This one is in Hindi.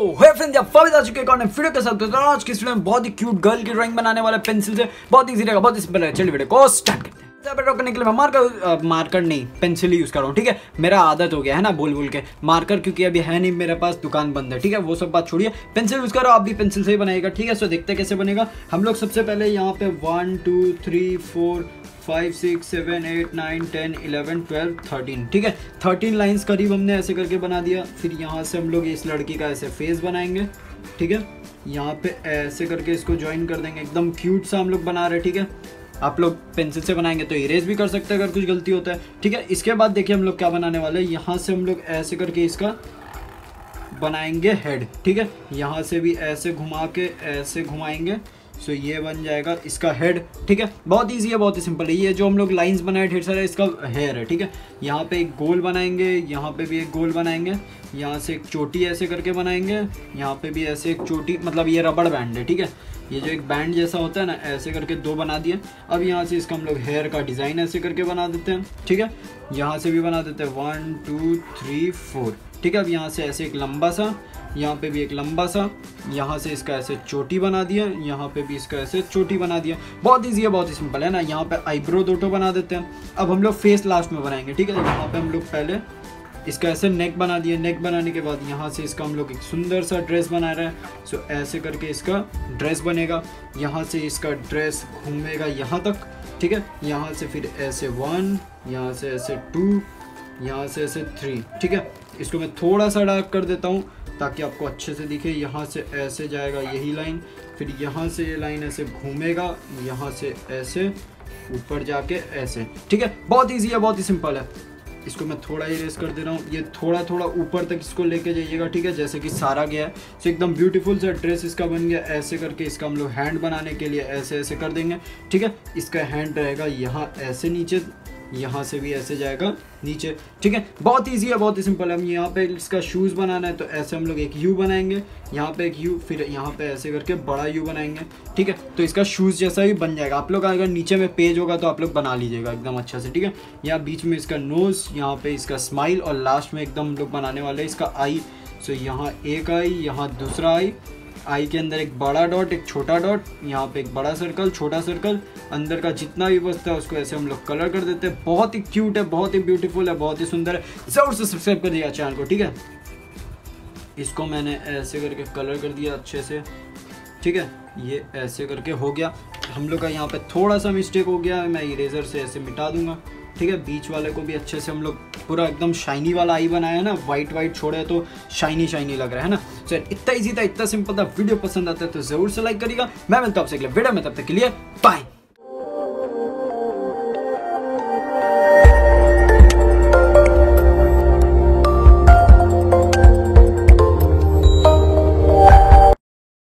है हैं? वीडियो के साथ तो आज की बहुत ही क्यूट गर्ल की ड्राइंग बनाने पेंसिल से बहुत बहुत ही सिंपल है चलिए वीडियो को स्टार्ट करते हैं। के लिए मैं मार्कर मार्कर नहीं पेंसिल यूज़ कर रहा हूँ, ठीक है? मेरा आदत हो गया है ना बोल बोल के। मार्कर क्योंकि अभी है नहीं मेरे पास, दुकान बंद है, ठीक है? वो सब बात छोड़िए। पेंसिल यूज़ करो, आप भी पेंसिल से ही बनाएगा ठीक है? सो देखते कैसे बनेगा। हम लोग सबसे पहले यहाँ पे one two three four five six seven eight nine ten eleven twelve thirteen ठीक है? थर्टीन लाइन्स करीब हमने ऐसे करके बना दिया। फिर यहाँ से हम लोग इस लड़की का ऐसे फेस बनाएँगे। ठीक है? यहाँ पे ऐसे करके इसको ज्वाइन कर देंगे। एकदम क्यूट सा हम लोग बना रहे हैं, ठीक है? आप लोग पेंसिल से बनाएँगे तो इरेज भी कर सकते हैं अगर कुछ गलती होता है। ठीक है? इसके बाद देखिए हम लोग क्या बनाने वाले हैं। यहाँ से हम लोग ऐसे करके इसका बनाएँगे हेड ठीक है? यहाँ से भी ऐसे घुमा के ऐसे घुमाएँगे। सो ये बन जाएगा इसका हेड ठीक है? बहुत ईजी है, बहुत ही सिंपल है। ये जो हम लोग लाइन्स बनाए, ढेर सारे, इसका हेयर है, ठीक है? यहाँ पे एक गोल बनाएँगे, यहाँ पे भी एक गोल बनाएँगे, यहाँ से एक चोटी ऐसे करके बनाएँगे, यहाँ पे भी ऐसे एक चोटी मतलब ये रबड़ बैंड है, ठीक है? ये जो एक बैंड जैसा होता है ना, ऐसे करके दो बना दिए। अब यहाँ से इसका हम लोग हेयर का डिज़ाइन ऐसे करके बना देते हैं, ठीक है? यहाँ से भी बना देते हैं। वन टू थ्री फोर ठीक है, अब यहाँ से ऐसे एक लंबा सा, यहाँ पे भी एक लंबा सा, यहाँ से इसका ऐसे चोटी बना दिया, यहाँ पे भी इसका ऐसे चोटी बना दिया। बहुत ईजी है, बहुत ही सिंपल है ना, यहाँ पे आईब्रो दोटो बना देते हैं। अब हम लोग फेस लास्ट में बनाएँगे, ठीक है यहाँ पे हम लोग पहले इसका ऐसे नेक बना दिया। नेक बनाने के बाद यहाँ से इसका हम लोग एक सुंदर सा ड्रेस बना रहे हैं। सो ऐसे करके इसका ड्रेस बनेगा। यहाँ से इसका ड्रेस घूमेगा यहाँ तक, ठीक है? यहाँ से फिर ऐसे वन यहाँ से ऐसे टू यहाँ से ऐसे थ्री ठीक है? इसको मैं थोड़ा सा डार्क कर देता हूँ, ताकि आपको अच्छे से दिखे। यहाँ से ऐसे जाएगा यही लाइन फिर यहाँ से ये लाइन ऐसे घूमेगा, यहाँ से ऐसे, ऊपर जाके ऐसे। ठीक है? बहुत ईजी है, बहुत ही सिंपल है। इसको मैं थोड़ा ही रेस कर दे रहा हूँ। ये थोड़ा थोड़ा ऊपर तक इसको लेके जाइएगा, ठीक है? जैसे कि सारा गया है। तो एकदम ब्यूटीफुल सा ड्रेस इसका बन गया। ऐसे करके इसका हम लोग हैंड बनाने के लिए ऐसे ऐसे कर देंगे। ठीक है? इसका हैंड रहेगा यहाँ, ऐसे नीचे। यहाँ से भी ऐसे जाएगा, नीचे। ठीक है? बहुत इजी है, बहुत ही सिंपल है। हम यहाँ पे इसका शूज़ बनाना है तो ऐसे हम लोग एक यू बनाएँगे। यहाँ पे एक यू फिर यहाँ पे ऐसे करके बड़ा यू बनाएँगे। ठीक है? तो इसका शूज़ जैसा ही बन जाएगा। आप लोग अगर नीचे में पेज होगा तो आप लोग बना लीजिएगा एकदम अच्छा से। ठीक है? यहाँ बीच में इसका नोज़ यहाँ पे इसका स्माइल और लास्ट में एकदम हम लोग बनाने वाले इसका आई सो यहाँ एक आई यहाँ दूसरा आई आई के अंदर एक बड़ा डॉट, एक छोटा डॉट, यहाँ पे एक बड़ा सर्कल छोटा सर्कल अंदर का जितना भी वस्तु है उसको ऐसे हम लोग कलर कर देते हैं। बहुत ही क्यूट है, बहुत ही ब्यूटीफुल है, बहुत ही सुंदर है। ज़रूर से सब्सक्राइब कर दिया चैनल को, ठीक है? इसको मैंने ऐसे करके कलर कर दिया अच्छे से, ठीक है? ये ऐसे करके हो गया। हम लोग का यहाँ पे थोड़ा सा मिस्टेक हो गया मैं इरेजर से ऐसे मिटा दूँगा। ठीक है बीच वाले को भी अच्छे से हम लोग पूरा एकदम शाइनी वाला आई बनाया ना वाइट वाइट छोड़े तो शाइनी शाइनी लग रहा है ना। सो so, इतना इजी था इतना सिंपल था वीडियो पसंद आता है तो ज़रूर से लाइक करिएगा। मैं मिलता हूँ आपसे अगले वीडियो में तब तक के लिए बाय